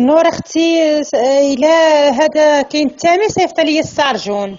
نور أختي إيه، س- إلى هذا كاين التامي صيفط لي السارجون.